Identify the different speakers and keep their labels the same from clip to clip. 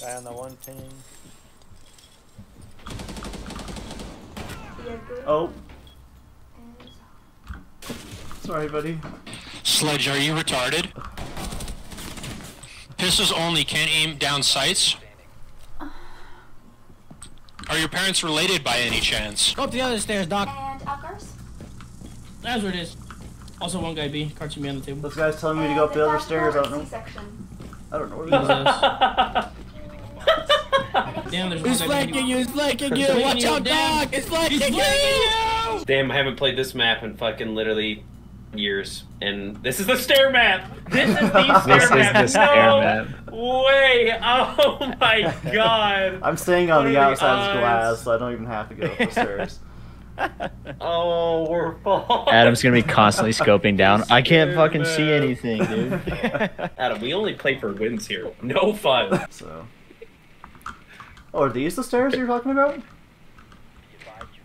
Speaker 1: Guy on the one team.
Speaker 2: Oh. Sorry, buddy.
Speaker 3: Sledge, are you retarded? Pistols only can't aim down sights. Are your parents related by any chance?
Speaker 4: Go up the other stairs, Doc.
Speaker 5: And outdoors?
Speaker 4: That's where it is. Also, one guy B. Cartoon me on the table.
Speaker 2: This guy's telling me to go up the other stairs. I don't know. I don't know what
Speaker 4: What is
Speaker 2: it is.
Speaker 4: this? Damn, there's one
Speaker 6: He's flanking you, he's flanking you!
Speaker 4: He's
Speaker 6: Watch out,
Speaker 4: you, damn.
Speaker 6: dog! He's flanking
Speaker 4: He's
Speaker 6: you!
Speaker 4: you!
Speaker 7: Damn, I haven't played this map in fucking literally years. And this is the stair map! This is the stair
Speaker 8: This is
Speaker 7: map!
Speaker 8: the
Speaker 7: no
Speaker 8: map.
Speaker 7: way! Oh my god!
Speaker 2: I'm staying on
Speaker 7: What
Speaker 2: the
Speaker 7: are the
Speaker 2: outside of glass, so I don't even have to go up the stairs.
Speaker 7: Oh, we're full.
Speaker 8: Adam's gonna be constantly scoping down. I can't fucking see anything, dude.
Speaker 7: Adam, we only play for wins here. No fun.
Speaker 2: So. Oh, are these the stairs you're talking about?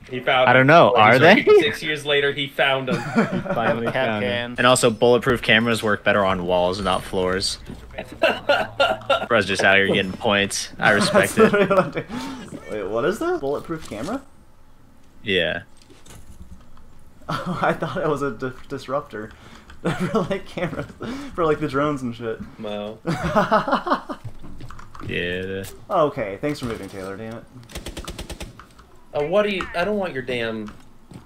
Speaker 7: He found
Speaker 8: I don't
Speaker 7: them.
Speaker 8: know, are they?
Speaker 7: Six years later, he found them.
Speaker 8: Finally found it.
Speaker 1: cans.
Speaker 8: And also, bulletproof cameras work better on walls, not floors. Bro's just out here getting points. I respect it.
Speaker 2: literally what I'm doing. Wait, what is this? Bulletproof camera?
Speaker 8: Yeah.
Speaker 2: Oh, I thought it was a di- disruptor. for like cameras. For like the drones and shit.
Speaker 7: Wow.
Speaker 8: Yeah.
Speaker 2: okay, thanks for moving, Taylor, damn it.
Speaker 7: Uh, what do you? I don't want your damn.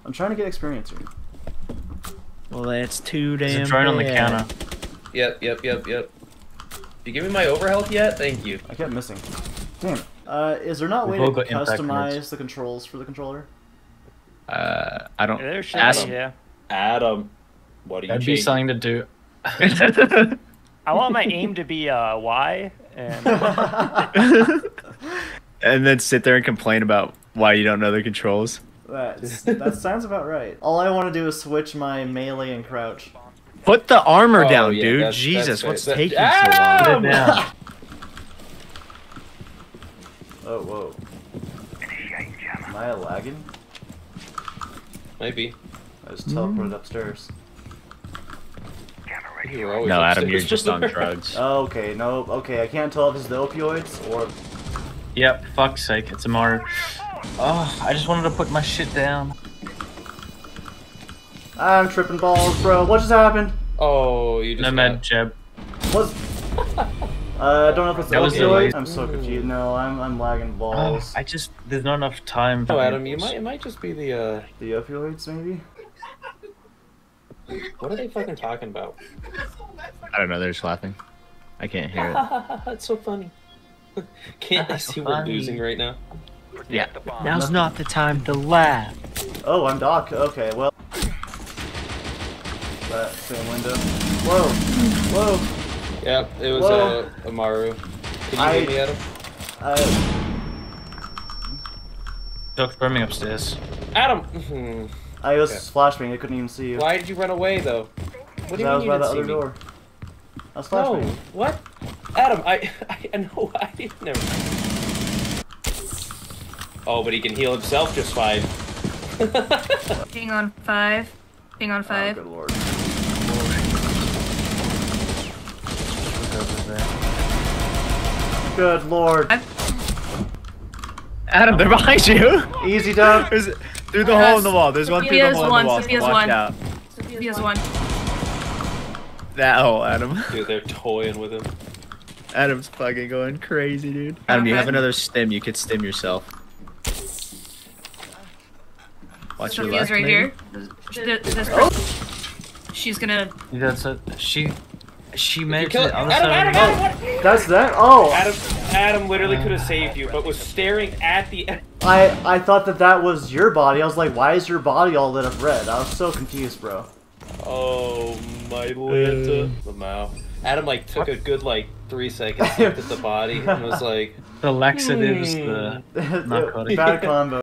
Speaker 2: I'm trying to get experience here.
Speaker 8: Well, that's too damn.
Speaker 6: There's a drone on the counter.
Speaker 7: Yep, yep, yep, yep. You give me my overhealth yet? Thank you.
Speaker 2: I kept missing. Damn it. Uh, is there not a way to
Speaker 6: all got impact
Speaker 2: customize
Speaker 6: nerds.
Speaker 2: the controls for the controller?
Speaker 8: Uh, I don't.
Speaker 1: There should
Speaker 8: Ask-
Speaker 1: be, yeah.
Speaker 7: Adam, what do you
Speaker 6: That'd be something to do.
Speaker 1: I want my aim to be uh, Y, and
Speaker 8: and then sit there and complain about why you don't know the controls.
Speaker 2: That's, that sounds about right. All I want to do is switch my melee and crouch.
Speaker 8: Put the armor
Speaker 7: Oh,
Speaker 8: down,
Speaker 7: yeah,
Speaker 8: dude.
Speaker 7: that's-
Speaker 8: Jesus,
Speaker 7: that's
Speaker 8: what's
Speaker 7: fair.
Speaker 8: taking
Speaker 7: That-
Speaker 8: so
Speaker 6: Put
Speaker 8: long?
Speaker 6: it down.
Speaker 2: Oh, whoa. Am I lagging?
Speaker 7: Maybe.
Speaker 2: I just teleported upstairs.
Speaker 7: You were always
Speaker 8: No, Adam,
Speaker 7: upstairs.
Speaker 8: you're just on drugs.
Speaker 2: Oh, okay, no, okay, I can't tell if it's the opioids or.
Speaker 6: Yep, fuck's sake, it's a Mario. Oh, I just wanted to put my shit down.
Speaker 2: I'm tripping balls, bro. What just happened?
Speaker 7: Oh, you just.
Speaker 6: No
Speaker 7: got-
Speaker 6: med jeb.
Speaker 2: What? Uh, I don't know if it's the
Speaker 6: That
Speaker 2: opioid. I'm so confused. No, I'm I'm lagging
Speaker 6: Oh,
Speaker 2: balls.
Speaker 6: I just there's not enough time. for
Speaker 7: Oh, Adam, you might. It might just be the. uh
Speaker 2: The opioids, maybe.
Speaker 7: What are they fucking talking about?
Speaker 8: I don't know. They're just laughing. I can't hear it.
Speaker 7: That's so funny. Can't they see we're
Speaker 6: funny.
Speaker 7: losing right now?
Speaker 8: Yeah. Now's not the time to laugh.
Speaker 2: Oh, I'm Doc. Okay, well. That same window. Whoa, whoa.
Speaker 7: Yep, it was
Speaker 2: Whoa.
Speaker 7: uh, Amaru. Can you
Speaker 2: I-
Speaker 7: hear me, Adam?
Speaker 2: Uh,
Speaker 6: Doc's brimming upstairs.
Speaker 7: Adam!
Speaker 2: I was
Speaker 7: Okay.
Speaker 2: flashbang. I couldn't even see you.
Speaker 7: Why did you run away, though? What do you
Speaker 2: I was
Speaker 7: mean you
Speaker 2: by the
Speaker 7: didn't see
Speaker 2: other
Speaker 7: me?
Speaker 2: door. I was
Speaker 7: No, what? Adam, I, I know, I never. Oh, but he can heal himself just fine.
Speaker 5: Being on five. Being on
Speaker 2: Oh,
Speaker 5: five.
Speaker 2: good lord. Good lord.
Speaker 8: Adam, they're behind you.
Speaker 2: Easy dub.
Speaker 8: There's, through the hole in the wall. There's one through the hole in the wall.
Speaker 5: Sophia's
Speaker 8: Watch
Speaker 5: one.
Speaker 8: out.
Speaker 5: Sophia's one.
Speaker 8: That hole, Adam.
Speaker 7: Dude, they're toying with him.
Speaker 8: Adam's fucking going crazy, dude. Adam, you have another stim. You could stim yourself. Watch your left,
Speaker 5: right
Speaker 8: maybe.
Speaker 5: here. This, this, this She's gonna.
Speaker 6: That's it. She she
Speaker 7: You
Speaker 6: made it
Speaker 7: kill
Speaker 6: to
Speaker 7: it.
Speaker 6: the other
Speaker 7: Adam,
Speaker 6: side
Speaker 7: Adam,
Speaker 6: of the
Speaker 7: Adam, Adam,
Speaker 2: That's that. Oh,
Speaker 7: Adam, Adam literally could have saved you, but was staring at the.
Speaker 2: I I thought that that was your body. I was like, why is your body all lit up red? I was so confused, bro.
Speaker 7: Oh my Lanta. The mouth. Adam like took a good like three seconds, looked at the body, and was like,
Speaker 6: The laxatives,
Speaker 7: Hmm.
Speaker 6: the narcotic.
Speaker 2: Bad combo.